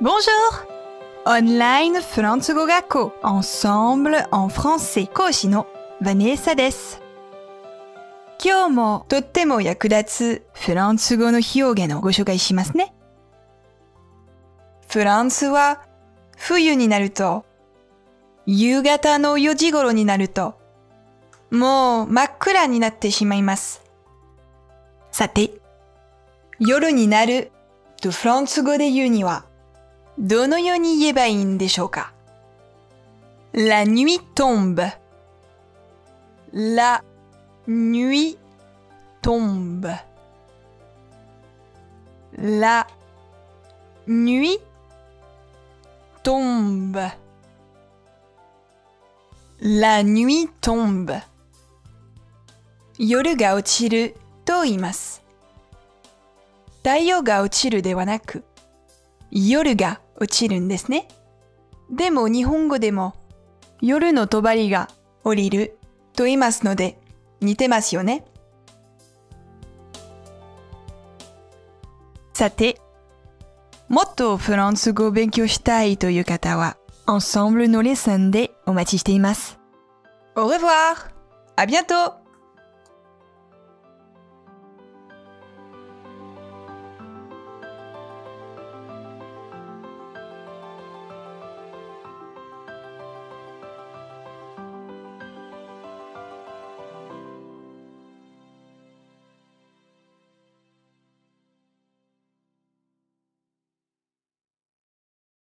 Bonjour! Online フランス語学校 Ensemble en français 講師のヴァネーサです。今日もとっても役立つフランス語の表現をご紹介しますね。フランスは冬になると夕方の4時頃になるともう真っ暗になってしまいます。さて、夜になるとフランス語で言うにはどのように言えばいいんでしょうか La nuit tombe. La nuit tombe. La nuit tombe. La nuit tombe. 夜が落ちると言います。太陽が落ちるではなく、夜が落ちるんですね。でも日本語でも夜の帳が降りると言いますので似てますよね。さて、もっとフランス語を勉強したいという方は、Ensemble のレッスンでお待ちしています。Au revoir! À bientôt!